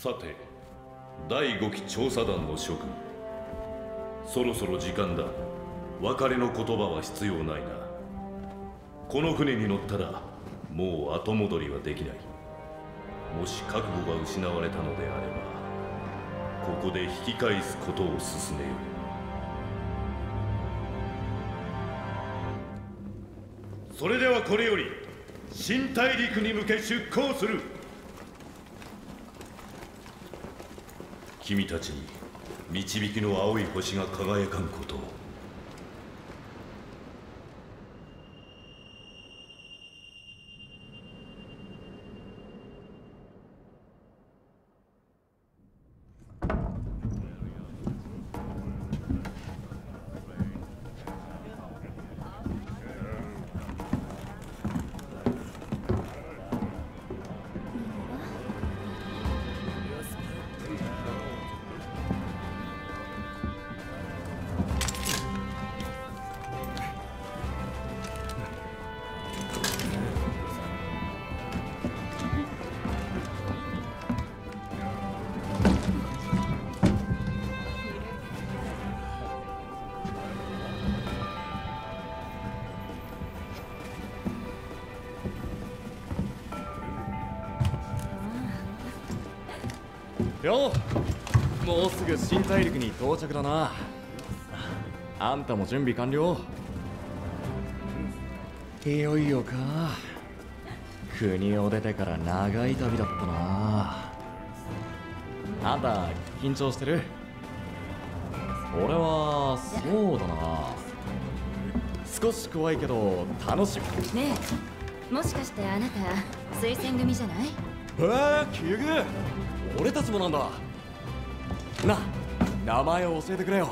さて第5期調査団の諸君そろそろ時間だ。別れの言葉は必要ないな。この船に乗ったらもう後戻りはできない。もし覚悟が失われたのであればここで引き返すことを進めよう。それではこれより新大陸に向け出港する。君たちに導きの青い星が輝かんことを。よ。うもうすぐ新大陸に到着だな。あんたも準備完了。いよいよか。国を出てから長い旅だったな。あんた緊張してる？俺はそうだな。少し怖いけど楽しみ。ねえ。もしかしてあなた推薦組じゃない？えー、キグ俺たちもなんだ。な名前を教えてくれよ。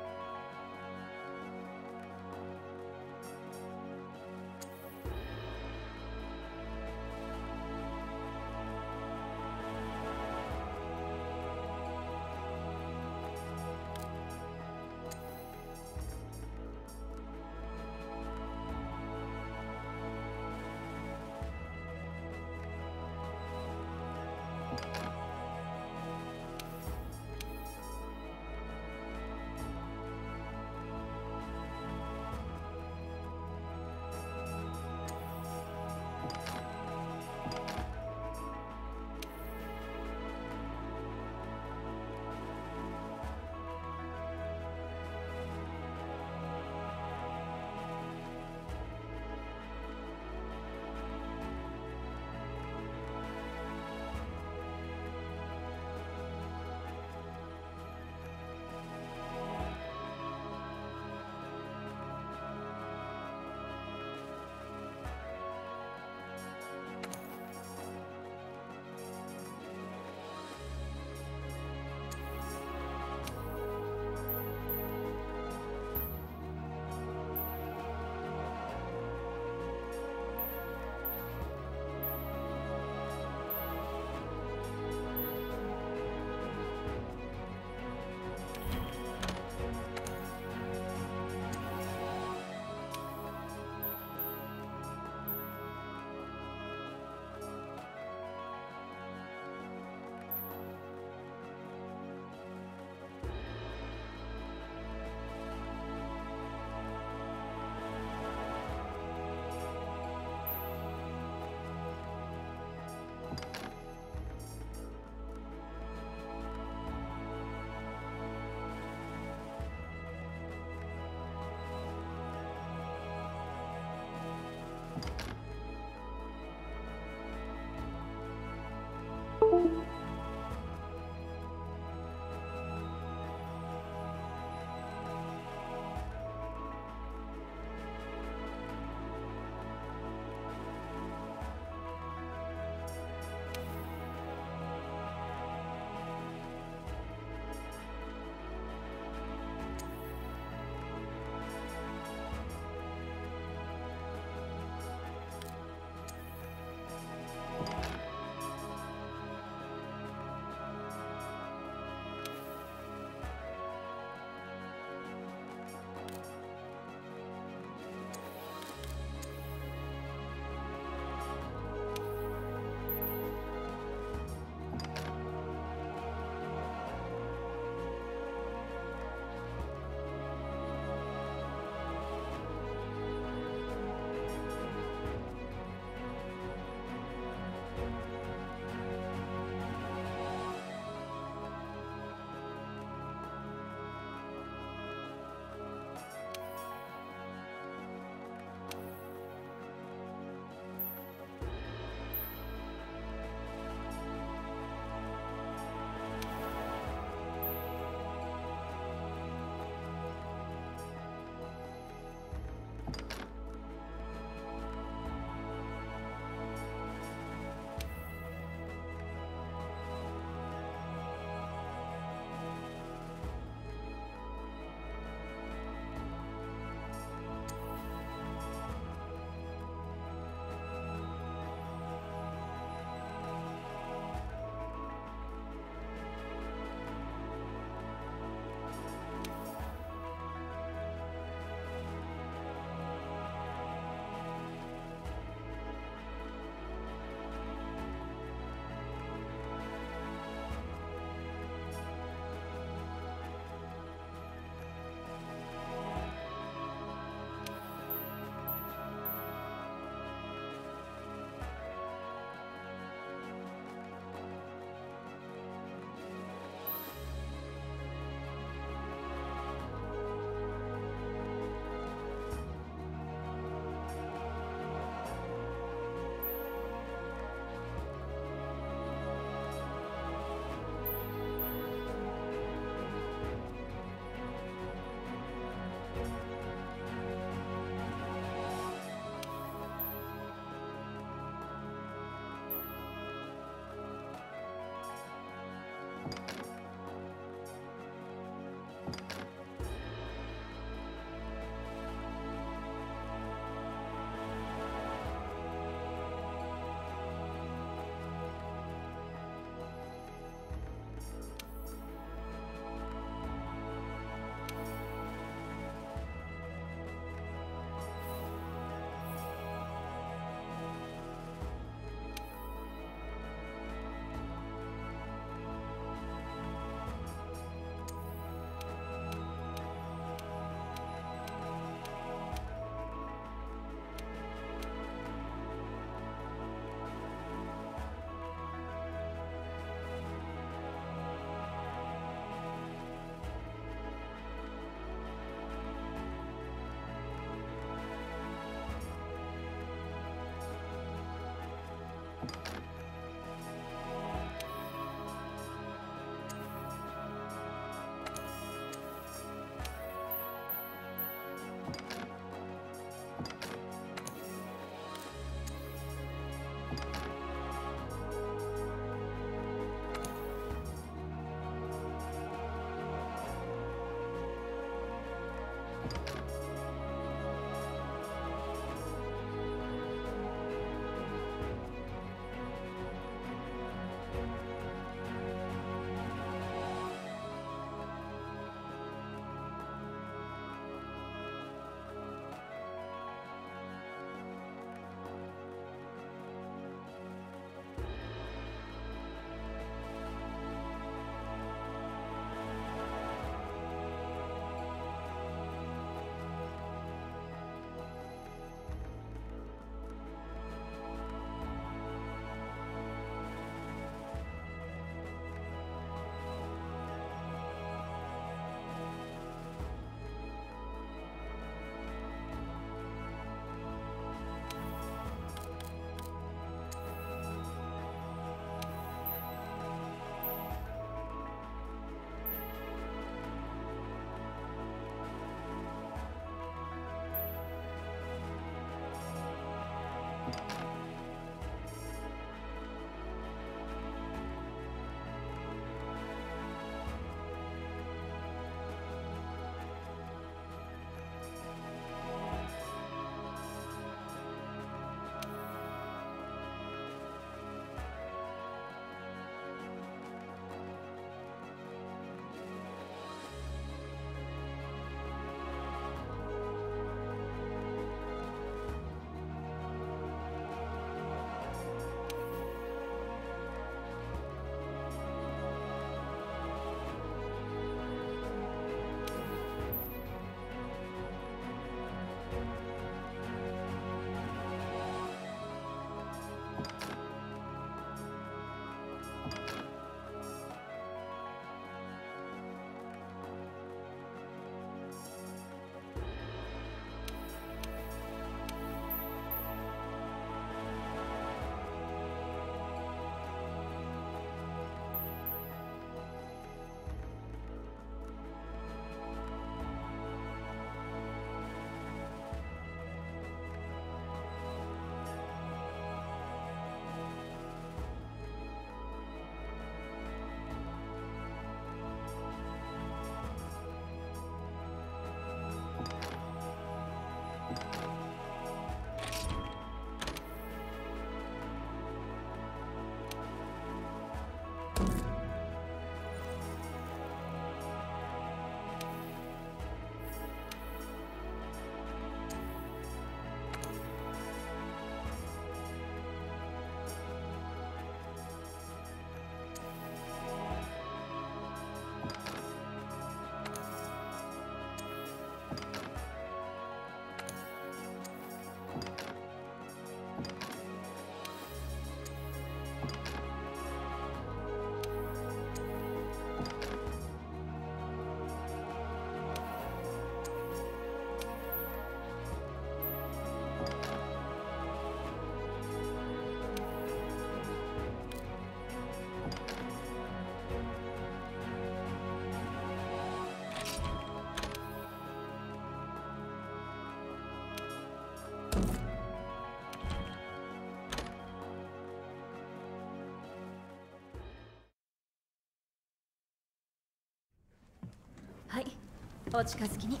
お近づきに。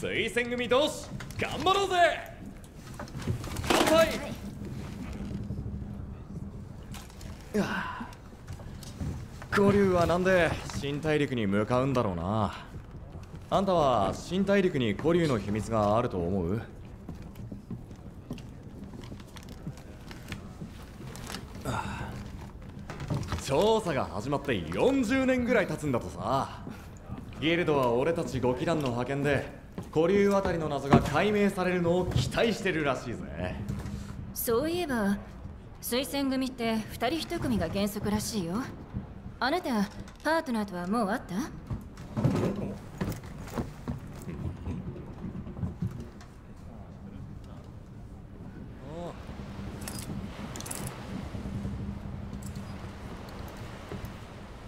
推薦組同士頑張ろうぜ。乾杯、古竜はなんで新大陸に向かうんだろうな。あんたは新大陸に古竜の秘密があると思う？調査が始まって40年ぐらい経つんだとさ。ギルドは俺たち5機団の派遣で古流あたりの謎が解明されるのを期待してるらしいぜ。そういえば推薦組って2人1組が原則らしいよ。あなたパートナーとはもう会った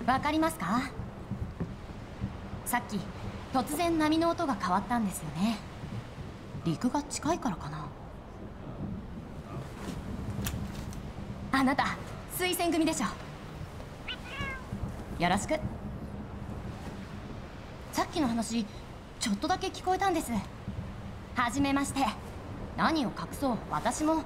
わかりますか？さっき突然波の音が変わったんですよね。陸が近いからかな。あなた推薦組でしょ。よろしく。さっきの話ちょっとだけ聞こえたんです。はじめまして。何を隠そう私も。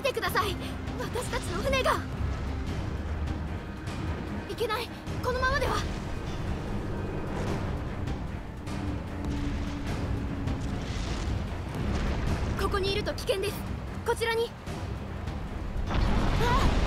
見てください。私たちの船が。いけない。このままでは。ここにいると危険です。こちらに。あっ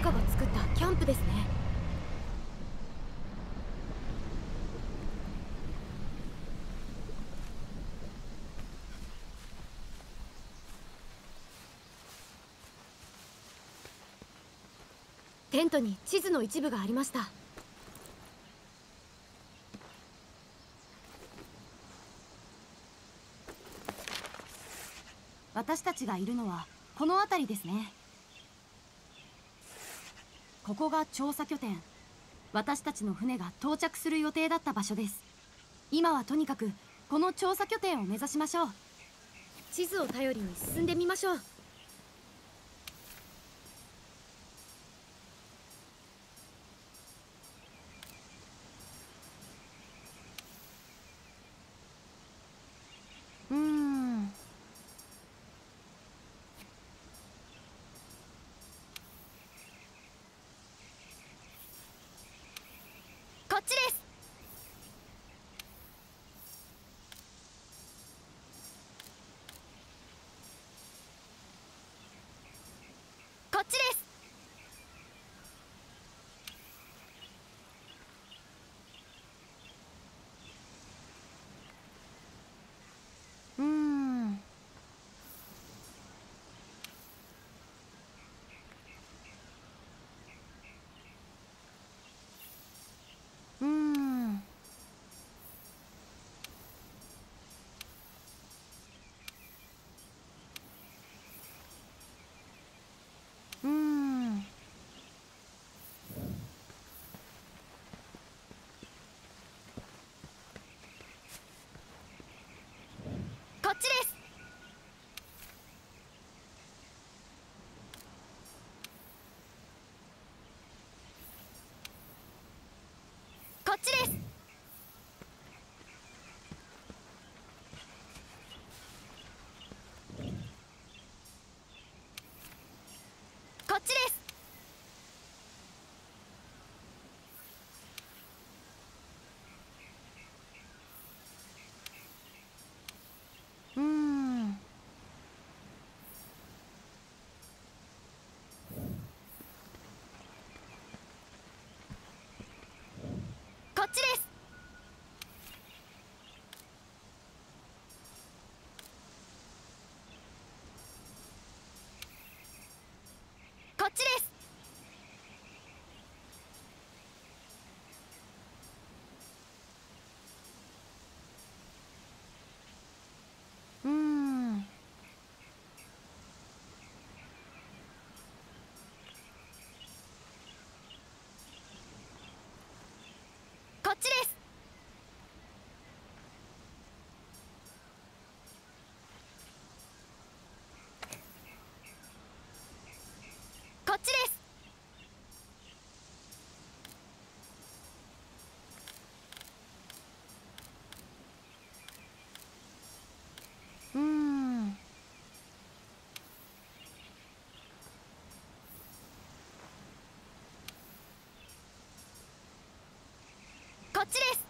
誰かが作ったキャンプですね。テントに地図の一部がありました。私たちがいるのはこの辺りですね。ここが調査拠点。私たちの船が到着する予定だった場所です。今はとにかくこの調査拠点を目指しましょう。地図を頼りに進んでみましょう。こっちですうーんうーんうーんこっちです。こっちです。こっちです。っちですこっちですうーんこっちです。こっちです。っちです。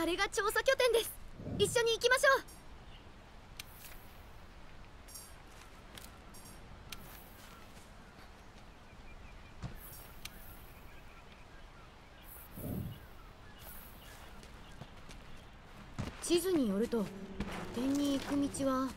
あれが調査拠点です。一緒に行きましょう。地図によると拠点に行く道は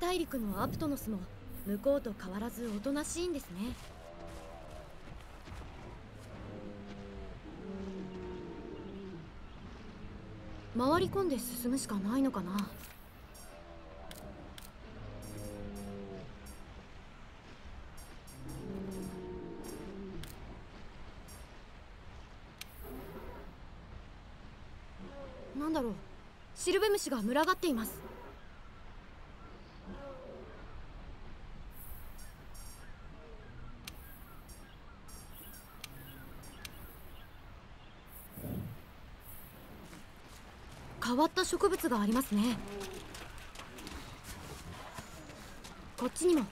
大陸のアプトノスも向こうと変わらずおとなしいんですね。回り込んで進むしかないのかな。なんだろう。シルベムシが群がっています変わった植物がありますね。こっちにも。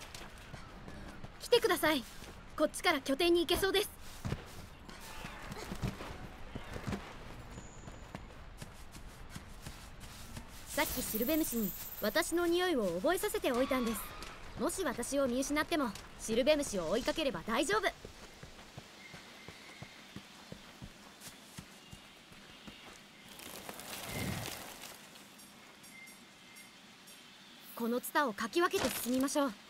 来てください。こっちから拠点に行けそうです。さっきシルベムシに私の匂いを覚えさせておいたんです。もし私を見失ってもシルベムシを追いかければ大丈夫。ツタをかき分けて進みましょう。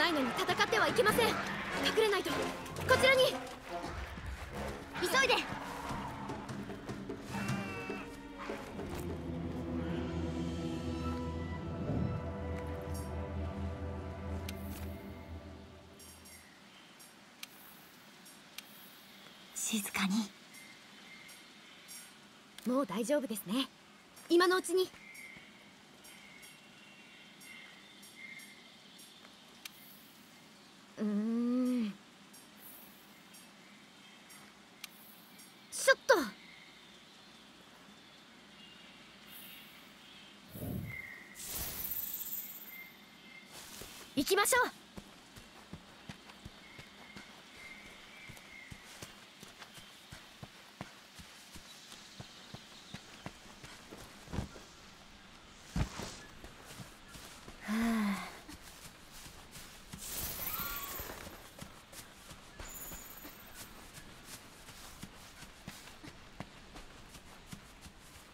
ないのに戦ってはいけません。隠れないと。こちらに。急いで。静かに。もう大丈夫ですね。今のうちにうーんちょっと行きましょう。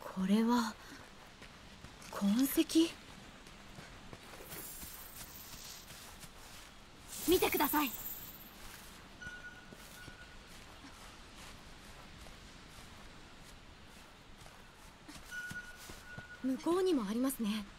これは痕跡見てください。向こうにもありますね。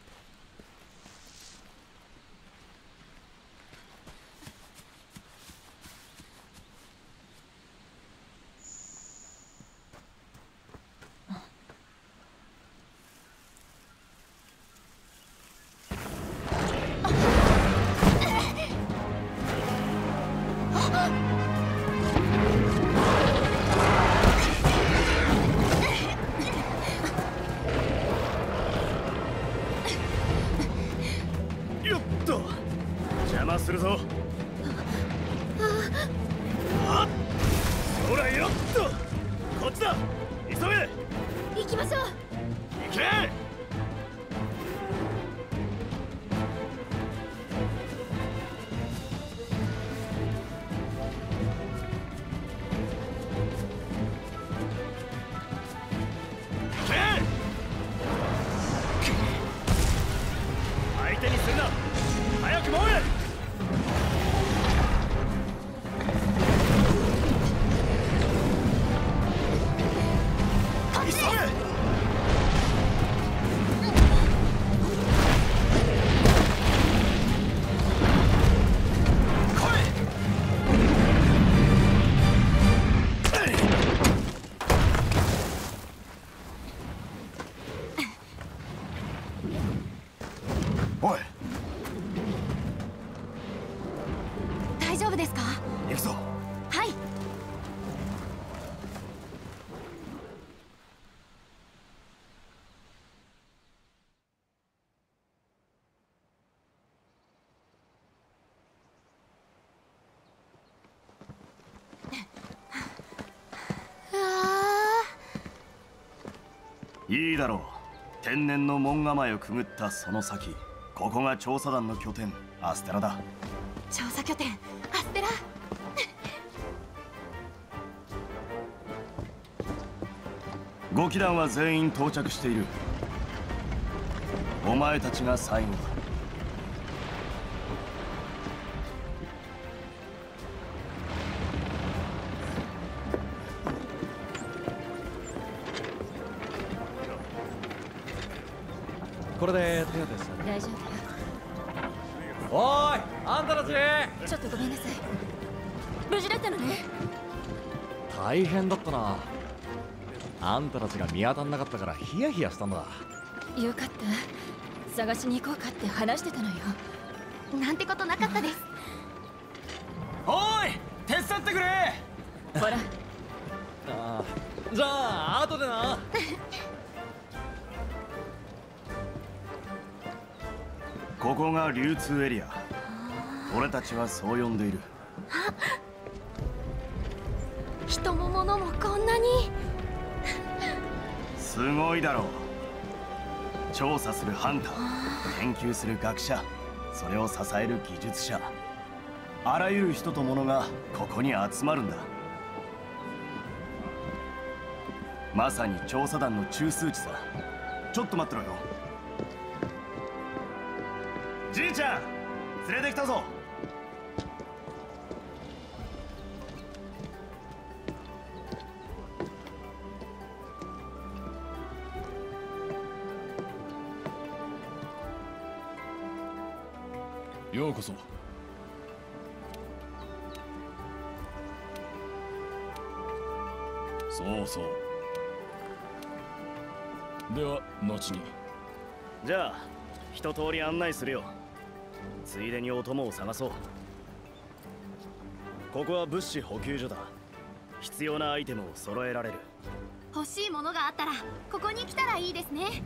いいだろう。天然の門構えをくぐったその先。ここが調査団の拠点。アステラだ。調査拠点。アステラ。5機団は全員到着している。お前たちが最後だこれで手当てする大丈夫おーいあんたたち！よちょっとごめんなさい。無事だったのね。大変だったな。あんたたちが見当たんなかったからヒヤヒヤしたんだ。よかった。探しに行こうかって話してたのよ。なんてことなかったです。おい手伝ってくれ！ほら。あーじゃあ後でな ここが流通エリア。俺たちはそう呼んでいる。人も物もこんなに。すごいだろう。調査するハンター研究する学者それを支える技術者。あらゆる人と物がここに集まるんだ。まさに調査団の中枢地さ。ちょっと待ってろよじいちゃん連れてきたぞ。ようこそ。そうそう。では後に。じゃあ一通り案内するよついでにお供を探そう。ここは物資補給所だ。必要なアイテムを揃えられる。欲しいものがあったらここに来たらいいですね。